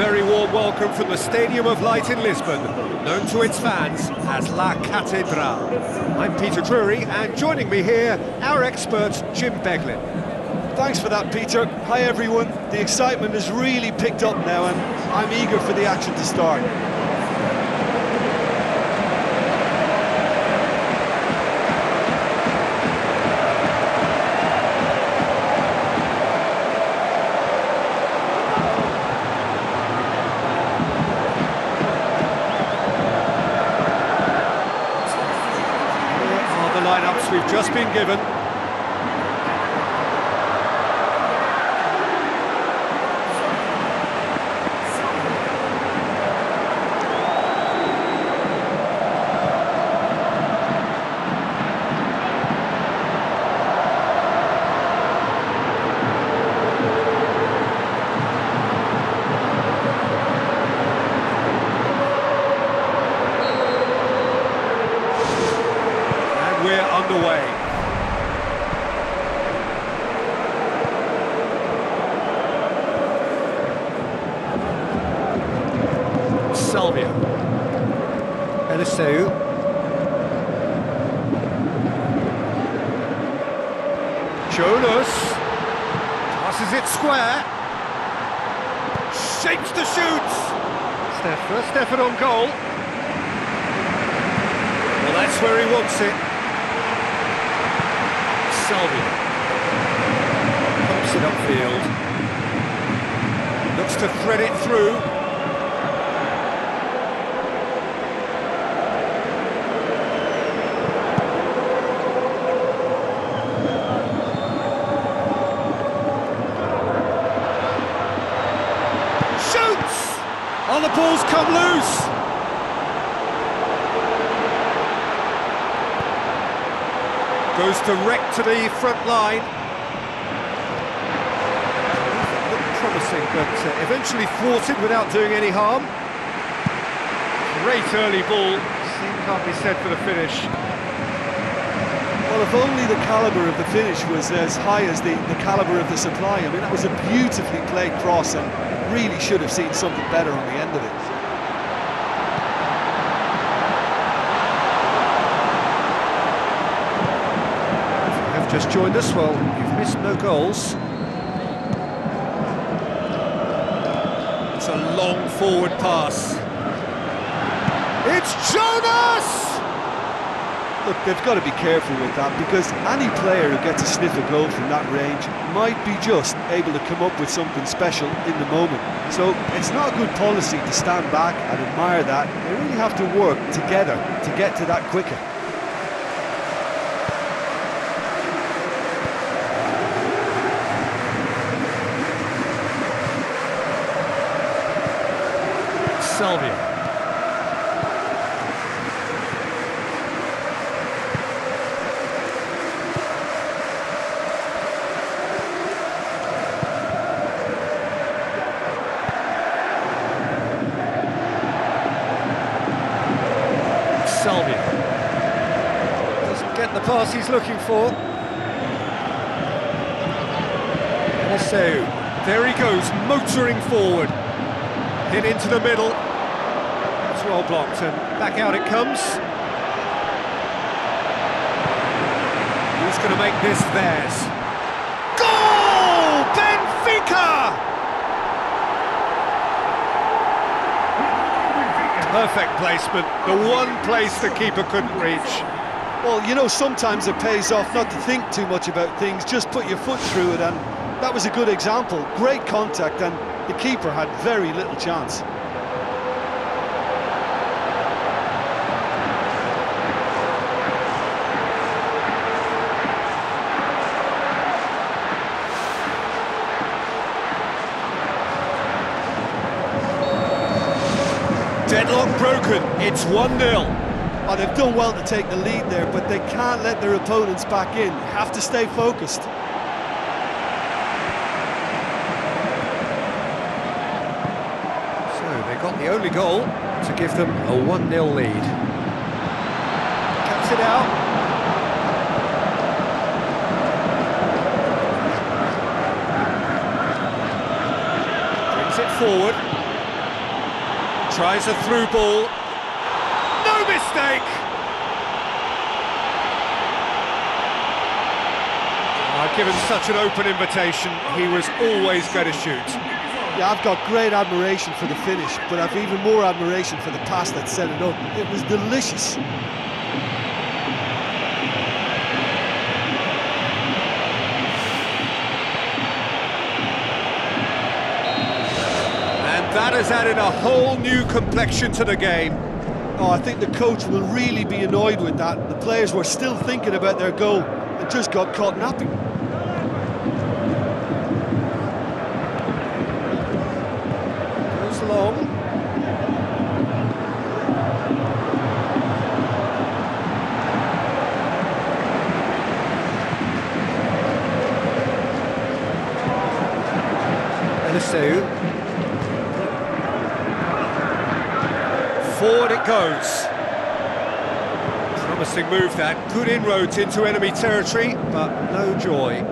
very warm welcome from the Stadium of Light in Lisbon, known to its fans as La Catedral. I'm Peter Drury, and joining me here, our expert, Jim Beglin. Thanks for that, Peter. Hi, everyone. The excitement has really picked up now, and I'm eager for the action to start. Given. underway. Salvio. Eliseu. Jonas. Passes it square. Shapes the shoots. Stefa, Stefan on goal. Well, that's where he wants it. Salvio. Pumps it upfield. Looks to thread it through. Shoots! Oh, the ball's come loose! Goes direct to the front line. Looked promising, but uh, eventually thwarted without doing any harm. Great early ball. Same can't be said for the finish. Well, if only the calibre of the finish was as high as the, the calibre of the supply. I mean, that was a beautifully played cross and really should have seen something better on the end of it. Just joined us, well, you've missed no goals. It's a long forward pass. It's Jonas! Look, they've got to be careful with that because any player who gets a sniff of goal from that range might be just able to come up with something special in the moment. So it's not a good policy to stand back and admire that. They really have to work together to get to that quicker. Salvio. Doesn't get the pass he's looking for. Eliseu. There he goes, motoring forward. Hit into the middle. It's well blocked and back out it comes. Who's going to make this theirs? Goal! Benfica! Perfect placement, the one place the keeper couldn't reach. Well, you know, sometimes it pays off not to think too much about things, just put your foot through it, and that was a good example. Great contact, and the keeper had very little chance. Deadlock broken, it's 1-0. Oh, they've done well to take the lead there, but they can't let their opponents back in. Have to stay focused. So they got the only goal to give them a 1-0 lead. Cuts it out. Brings it forward. Tries a through ball. No mistake! I've given such an open invitation, he was always going to shoot. Yeah, I've got great admiration for the finish, but I've even more admiration for the pass that set it up. It was delicious. And that has added a whole new complexion to the game. Oh, I think the coach will really be annoyed with that. The players were still thinking about their goal and just got caught napping. Goes long. Eliseu. Forward it goes. Promising move that. Good inroads into enemy territory, but no joy.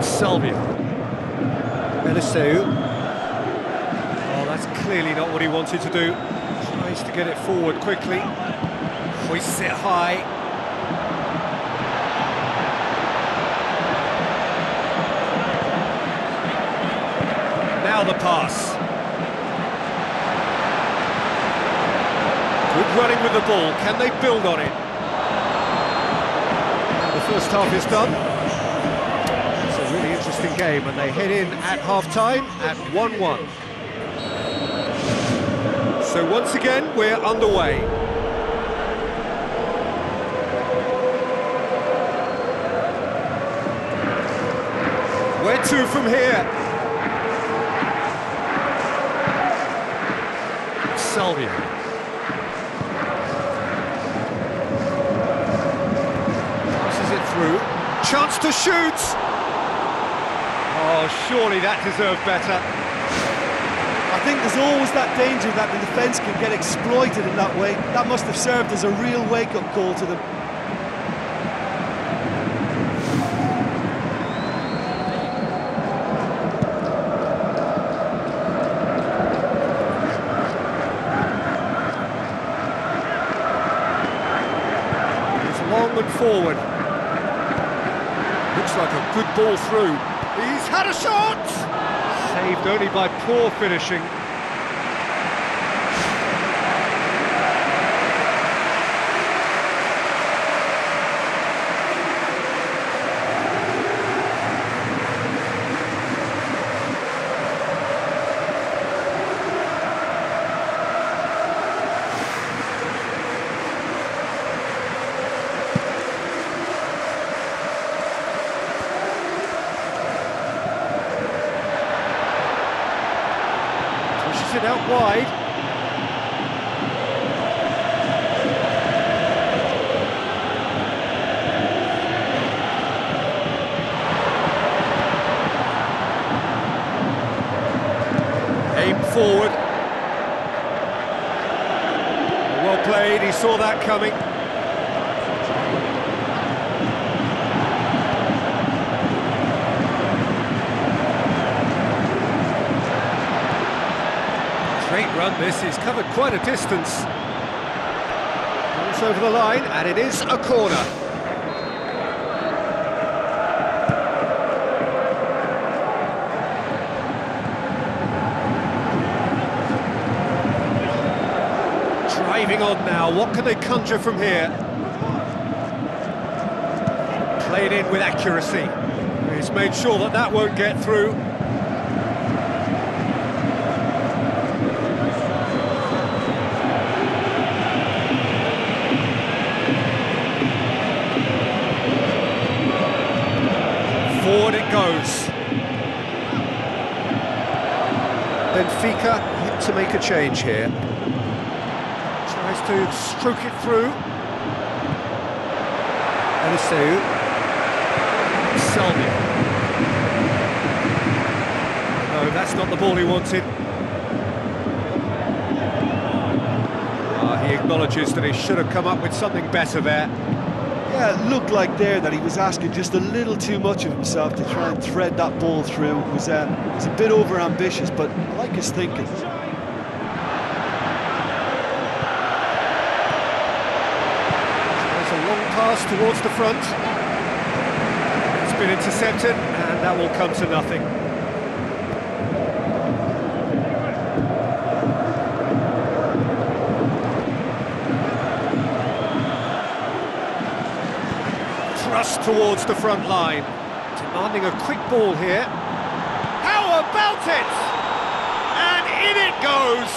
Salvio. Eliseu. Oh, that's clearly not what he wanted to do. Tries to get it forward quickly. Hoists it high. The pass. Good running with the ball. Can they build on it? The first half is done. It's a really interesting game, and they head in at half-time at 1-1. So once again, we're underway. Where to from here? Salvio. Passes it through. Chance to shoot! Oh, surely that deserved better. I think there's always that danger that the defence can get exploited in that way. That must have served as a real wake-up call to them. It's forward. Looks like a good ball through. He's had a shot! Saved only by poor finishing. Pushes it out wide. Aim forward. Well played, he saw that coming. This, he's covered quite a distance. It's over the line, and it is a corner. Driving on now, what can they conjure from here? Played in with accuracy. He's made sure that that won't get through. Forward it goes. Benfica to make a change here. Tries to stroke it through. Eliseu. Salvio. No, that's not the ball he wanted. Ah, he acknowledges that he should have come up with something better there. Yeah, it looked like there that he was asking just a little too much of himself to try and thread that ball through. It was, um, it was a bit over ambitious, but I like his thinking. There's a long pass towards the front. It's been intercepted, and that will come to nothing. Towards the front line, demanding a quick ball here. How about it? And in it goes!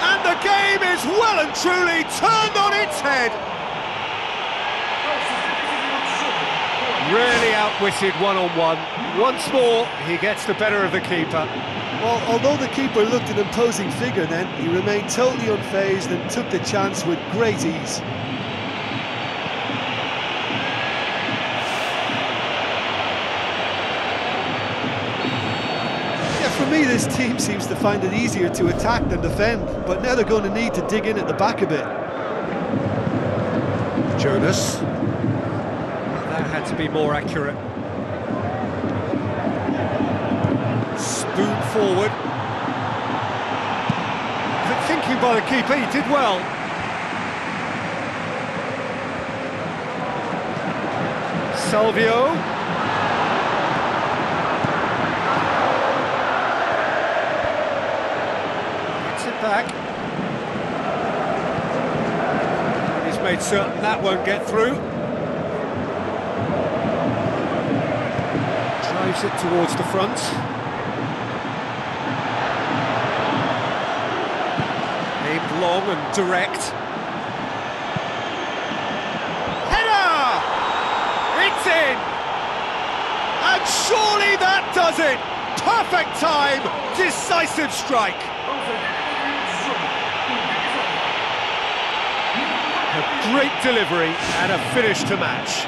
And the game is well and truly turned on its head. Really outwitted one-on-one. Once more, he gets the better of the keeper. Well, although the keeper looked an imposing figure then, he remained totally unfazed and took the chance with great ease. Yeah, for me, this team seems to find it easier to attack than defend, but now they're going to need to dig in at the back a bit. Jonas. That had to be more accurate. Spoon forward. Good thinking by the keeper, he did well. Salvio. Gets it back. He's made certain uh, that won't get through. Drives it towards the front. Aimed long and direct. Header! It's in! And surely that does it! Perfect time! Decisive strike! Great delivery and a finish to match.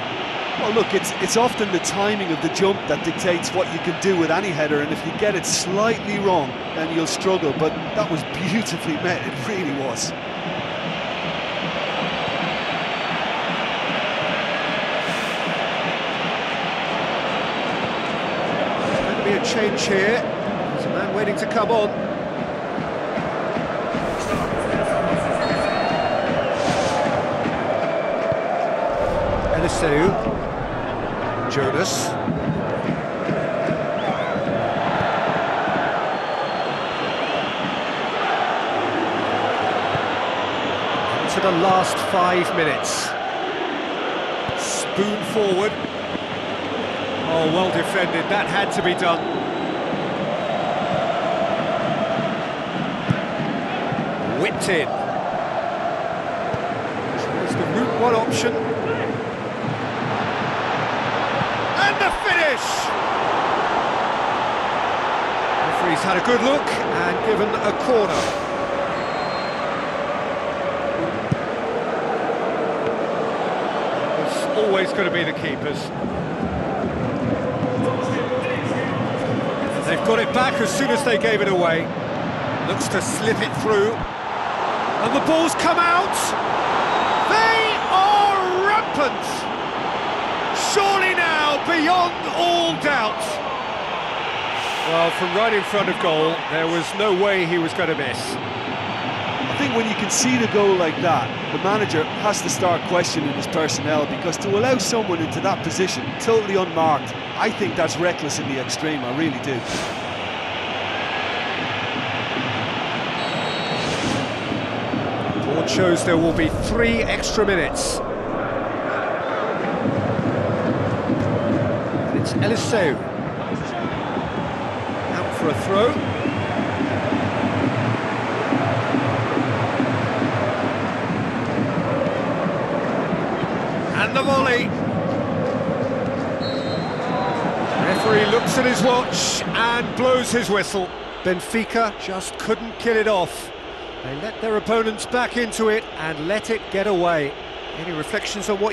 Well, look, it's it's often the timing of the jump that dictates what you can do with any header, and if you get it slightly wrong, then you'll struggle. But that was beautifully met, it really was. Going to be a change here. There's a man waiting to come on. Eliseu. Jonas. To the last five minutes. Spoon forward. Oh, well defended. That had to be done. Whipped in. Tries the route one option. And the finish! Referee's had a good look and given a corner. It's always going to be the keepers. They've got it back as soon as they gave it away. Looks to slip it through. And the ball's come out. They are rampant. Surely now, beyond all doubt. Well, from right in front of goal, there was no way he was going to miss. I think when you can see the goal like that, the manager has to start questioning his personnel because to allow someone into that position, totally unmarked, I think that's reckless in the extreme, I really do. Board shows there will be three extra minutes. Eliseu. Out for a throw. And the volley. Referee looks at his watch and blows his whistle. Benfica just couldn't kill it off. They let their opponents back into it and let it get away. Any reflections on what you